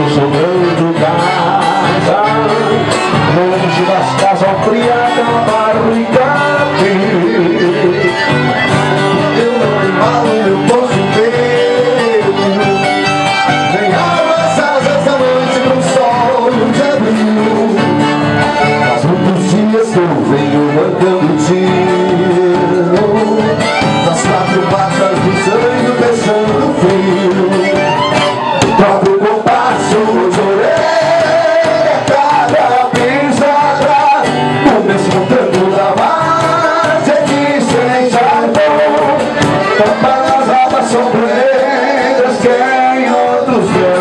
não sou. quem outro céu.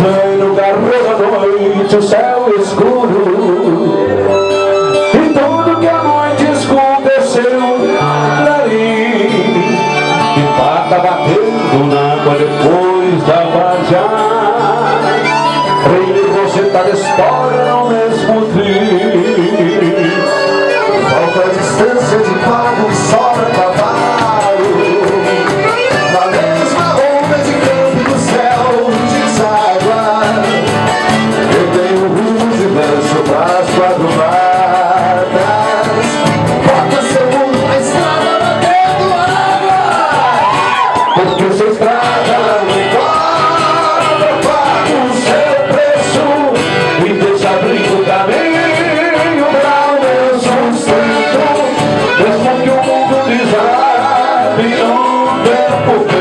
Cheiro da noite, o céu escuro. E tudo que a noite aconteceu Dali. E pata batendo na água depois da vajada Rei, você tá da história, sua estrada não eu pago o seu preço e deixa abrir o caminho para o meu sustento, mesmo que o mundo desabe, não tem porquê.